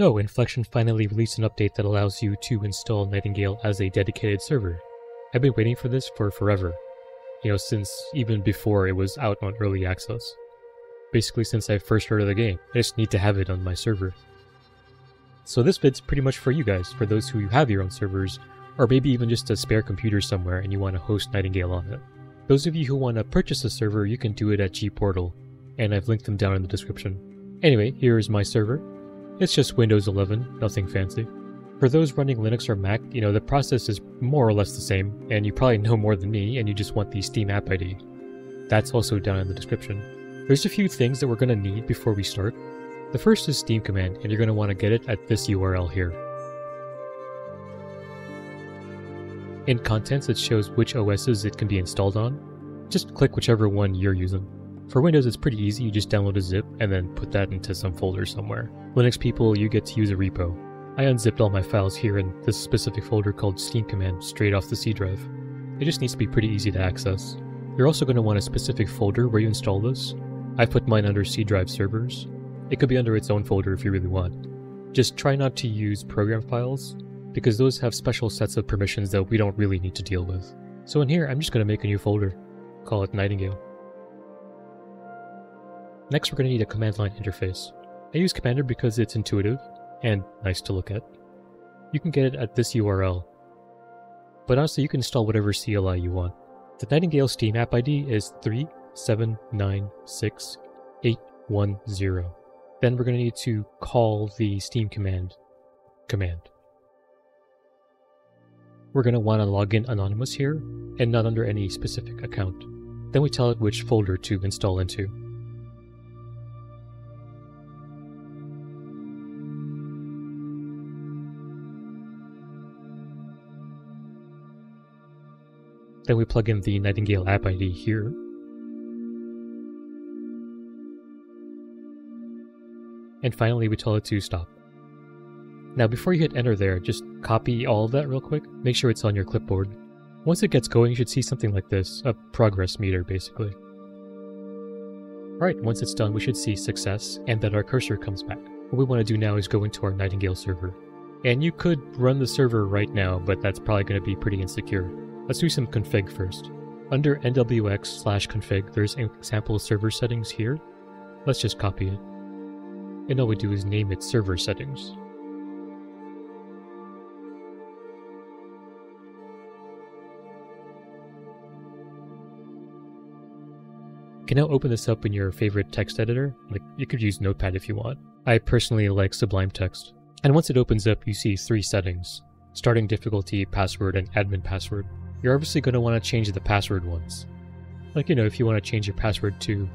Oh, Inflexion finally released an update that allows you to install Nightingale as a dedicated server. I've been waiting for this for forever. You know, since even before it was out on early access. Basically since I first heard of the game. I just need to have it on my server. So this vid's pretty much for you guys, for those who have your own servers, or maybe even just a spare computer somewhere and you want to host Nightingale on it. Those of you who want to purchase a server, you can do it at gPortal, and I've linked them down in the description. Anyway, here is my server. It's just Windows 11, nothing fancy. For those running Linux or Mac, you know, the process is more or less the same, and you probably know more than me, and you just want the Steam app ID. That's also down in the description. There's a few things that we're going to need before we start. The first is Steam command, and you're going to want to get it at this URL here. In contents, it shows which OSs it can be installed on. Just click whichever one you're using. For Windows, it's pretty easy. You just download a zip and then put that into some folder somewhere. Linux people, you get to use a repo. I unzipped all my files here in this specific folder called Steam command straight off the C drive. It just needs to be pretty easy to access. You're also going to want a specific folder where you install this. I've put mine under C drive servers. It could be under its own folder if you really want. Just try not to use program files, because those have special sets of permissions that we don't really need to deal with. So in here, I'm just going to make a new folder. Call it Nightingale. Next, we're going to need a command line interface. I use cmder because it's intuitive and nice to look at. You can get it at this URL. But honestly, you can install whatever CLI you want. The Nightingale Steam app ID is 3796810. Then we're going to need to call the Steam command command. We're going to want to log in anonymous here and not under any specific account. Then we tell it which folder to install into. Then we plug in the Nightingale app ID here. And finally we tell it to stop. Now before you hit enter there, just copy all of that real quick. Make sure it's on your clipboard. Once it gets going, you should see something like this, a progress meter basically. Alright, once it's done, we should see success and that our cursor comes back. What we want to do now is go into our Nightingale server. And you could run the server right now, but that's probably going to be pretty insecure. Let's do some config first. Under nwx slash config, there's an example server settings here. Let's just copy it. And all we do is name it server settings. You can now open this up in your favorite text editor. Like you could use Notepad if you want. I personally like Sublime Text. And once it opens up, you see three settings. Starting difficulty, password, and admin password you're obviously going to want to change the password once. Like, you know, if you want to change your password to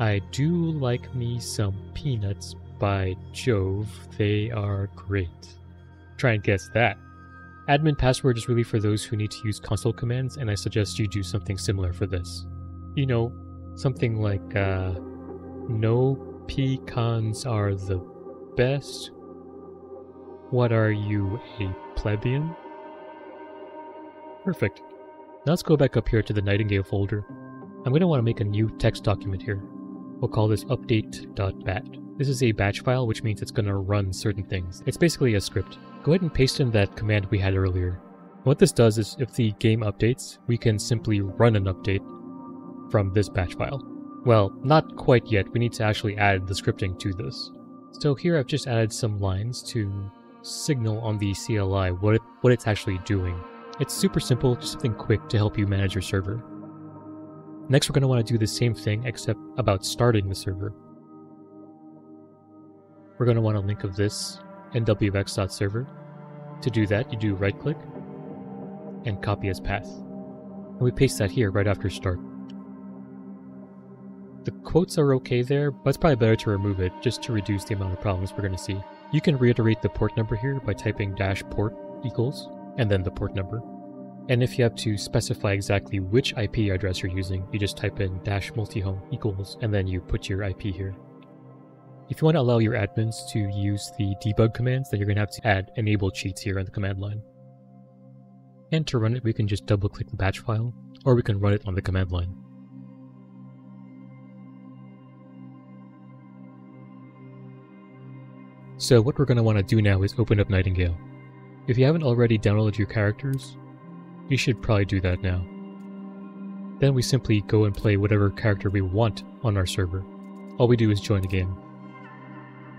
I do like me some peanuts by Jove, they are great. Try and guess that. Admin password is really for those who need to use console commands, and I suggest you do something similar for this. You know, something like, uh, no pecans are the best. What are you, a plebeian? Perfect. Now let's go back up here to the Nightingale folder. I'm going to want to make a new text document here. We'll call this update.bat. This is a batch file, which means it's going to run certain things. It's basically a script. Go ahead and paste in that command we had earlier. What this does is if the game updates, we can simply run an update from this batch file. Well, not quite yet. We need to actually add the scripting to this. So here I've just added some lines to signal on the CLI what, it, what it's actually doing. It's super simple, just something quick to help you manage your server. Next, we're going to want to do the same thing, except about starting the server. We're going to want a link of this nwx.server. To do that, you do right click and copy as path. And we paste that here right after start. The quotes are okay there, but it's probably better to remove it just to reduce the amount of problems we're going to see. You can reiterate the port number here by typing dash port equals and then the port number. And if you have to specify exactly which IP address you're using, you just type in dash multihome equals and then you put your IP here. If you want to allow your admins to use the debug commands, then you're going to have to add enable cheats here on the command line. And to run it, we can just double click the batch file, or we can run it on the command line. So what we're going to want to do now is open up Nightingale. If you haven't already downloaded your characters, you should probably do that now. Then we simply go and play whatever character we want on our server. All we do is join the game.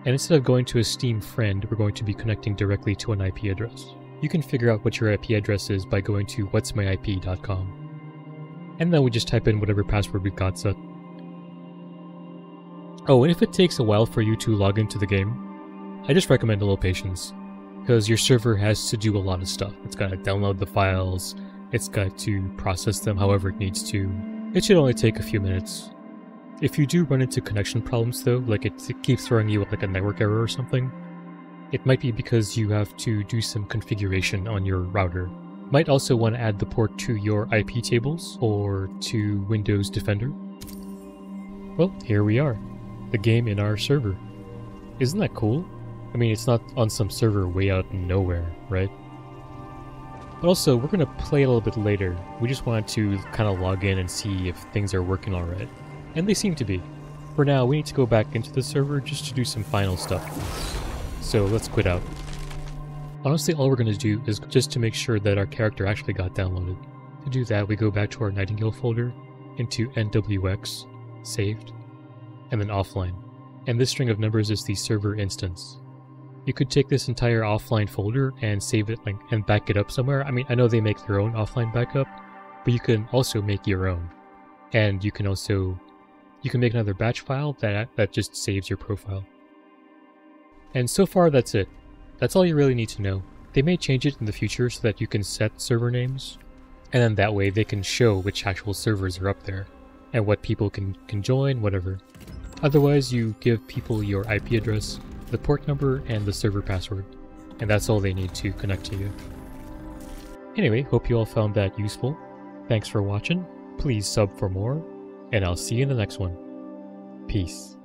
And instead of going to a Steam friend, we're going to be connecting directly to an IP address. You can figure out what your IP address is by going to whatsmyip.com. And then we just type in whatever password we've got set. Oh, and if it takes a while for you to log into the game, I just recommend a little patience, because your server has to do a lot of stuff. It's got to download the files, it's got to process them however it needs to. It should only take a few minutes. If you do run into connection problems though, like it, keeps throwing you like a network error or something, it might be because you have to do some configuration on your router. Might also want to add the port to your IP tables or to Windows Defender. Well, here we are. The game in our server. Isn't that cool? I mean, it's not on some server way out in nowhere, right? But also, we're going to play a little bit later. We just wanted to kind of log in and see if things are working alright. And they seem to be. For now, we need to go back into the server just to do some final stuff. So let's quit out. Honestly, all we're going to do is just to make sure that our character actually got downloaded. To do that, we go back to our Nightingale folder, into NWX, saved, and then offline. And this string of numbers is the server instance. You could take this entire offline folder and save it like and back it up somewhere. I mean, I know they make their own offline backup, but you can also make your own. And you can also you can make another batch file that that just saves your profile. And so far that's it. That's all you really need to know. They may change it in the future so that you can set server names, and then that way they can show which actual servers are up there, and what people can, can join, whatever. Otherwise, you give people your IP address, the port number, and the server password, and that's all they need to connect to you. Anyway, hope you all found that useful. Thanks for watching, please sub for more, and I'll see you in the next one. Peace.